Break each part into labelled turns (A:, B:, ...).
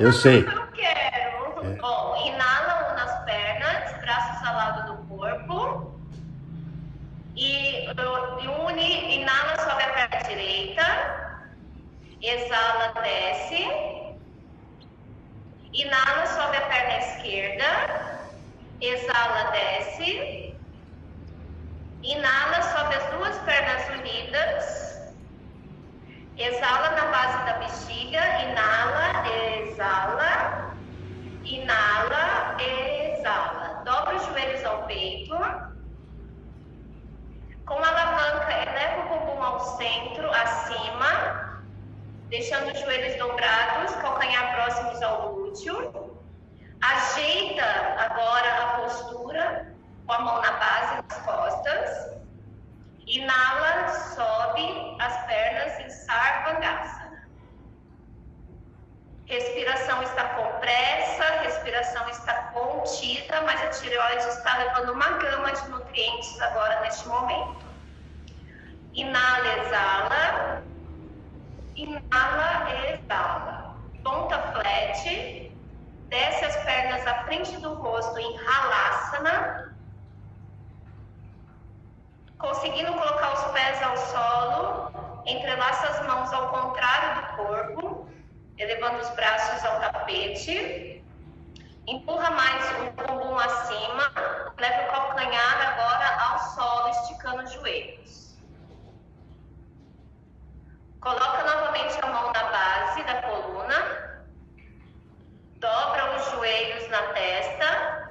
A: Eu sei. Eu quero. É. Bom, inala nas pernas, braços ao lado do corpo. E une, inala, sobe a perna direita. Exala, desce. Inala, sobe a perna esquerda. Exala, desce. Inala, sobe as duas pernas unidas. Exala na base da bexiga, inala, exala, inala, exala. Dobra os joelhos ao peito. Com a alavanca, eleva o bumbum ao centro, acima, deixando os joelhos dobrados, calcanhar próximos ao glúteo. Ajeita agora a postura com a mão na base das costas. Inala, sobe as pernas em Sarvangasana. Respiração está compressa, respiração está contida, mas a tireoide está levando uma gama de nutrientes agora neste momento. Inala, exala. Inala, exala. Ponta flat. Desce as pernas à frente do rosto em Halasana conseguindo colocar os pés ao solo, entrelaça as mãos ao contrário do corpo, elevando os braços ao tapete, empurra mais o bumbum acima, leva o calcanhar agora ao solo, esticando os joelhos. Coloca novamente a mão na base da coluna, dobra os joelhos na testa,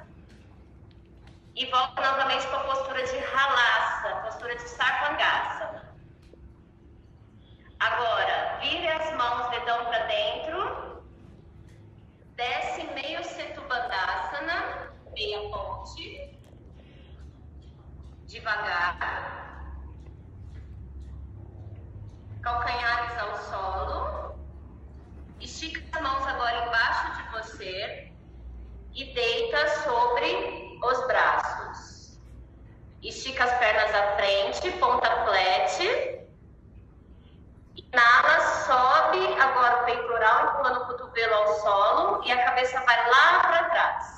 A: e volta novamente para a postura de ralaça, postura de sarvangasana. Agora, vire as mãos, dedão para Devagar. Calcanhares ao solo. Estica as mãos agora embaixo de você e deita sobre os braços. Estica as pernas à frente, ponta flat. Inala, sobe agora o peitoral, empurrando o cotovelo ao solo e a cabeça vai lá para trás.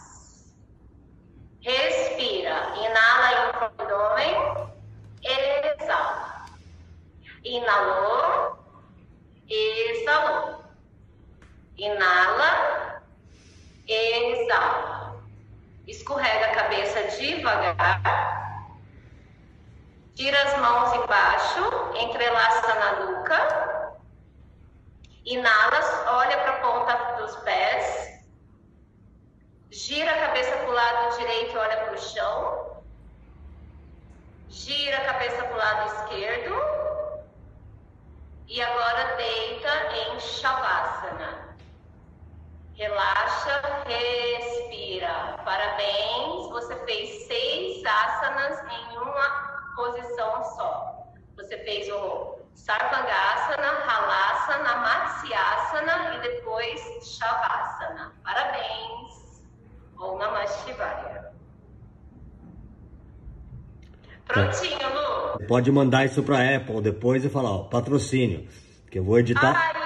A: Respira. Inala, infla o abdômen. Exala. Inalou. Exalou. Inala. Exala. Escorrega a cabeça devagar. Tira as mãos embaixo, entrelaça na nuca. Inala, olha para a ponta dos pés. Gira a cabeça para o lado direito e olha para o chão. Posição só. Você fez o Sarvangasana, Halasana, Matsyasana e depois Shavasana. Parabéns. Om Namah Shivaya. Prontinho, Lu.
B: Pode mandar isso para Apple depois e falar, ó, patrocínio, que eu vou editar.
A: Ai,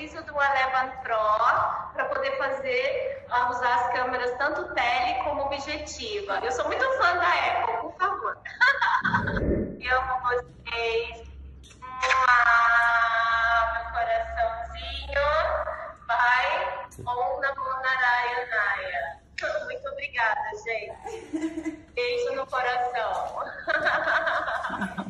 A: preciso do Eleven Pro para poder fazer, a usar as câmeras tanto tele como objetiva. Eu sou muito fã da Apple, por favor. Eu amo vocês. Mua, meu coraçãozinho. Vai. onda Namo Muito obrigada, gente. Beijo no coração.